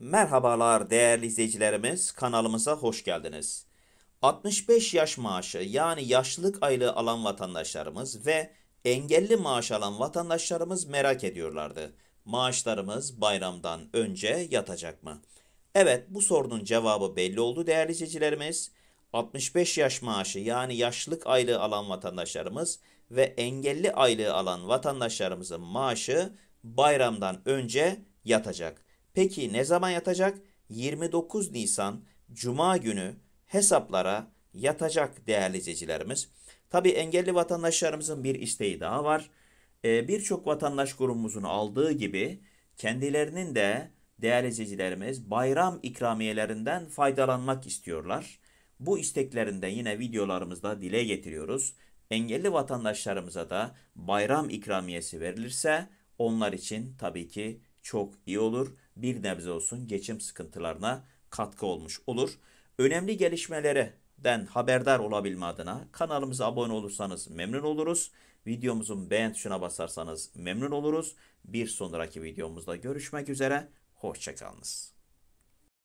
Merhabalar değerli izleyicilerimiz, kanalımıza hoş geldiniz. 65 yaş maaşı yani yaşlılık aylığı alan vatandaşlarımız ve engelli maaş alan vatandaşlarımız merak ediyorlardı. Maaşlarımız bayramdan önce yatacak mı? Evet bu sorunun cevabı belli oldu değerli izleyicilerimiz. 65 yaş maaşı yani yaşlılık aylığı alan vatandaşlarımız ve engelli aylığı alan vatandaşlarımızın maaşı bayramdan önce yatacak. Peki ne zaman yatacak? 29 Nisan Cuma günü hesaplara yatacak değerli izleyicilerimiz. Tabi engelli vatandaşlarımızın bir isteği daha var. Ee, Birçok vatandaş grubumuzun aldığı gibi kendilerinin de değerli izleyicilerimiz bayram ikramiyelerinden faydalanmak istiyorlar. Bu isteklerinde yine videolarımızda dile getiriyoruz. Engelli vatandaşlarımıza da bayram ikramiyesi verilirse onlar için tabii ki çok iyi olur. Bir nebze olsun geçim sıkıntılarına katkı olmuş olur. Önemli gelişmelerden haberdar olabilme adına kanalımıza abone olursanız memnun oluruz. Videomuzun beğen tuşuna basarsanız memnun oluruz. Bir sonraki videomuzda görüşmek üzere. Hoşçakalınız.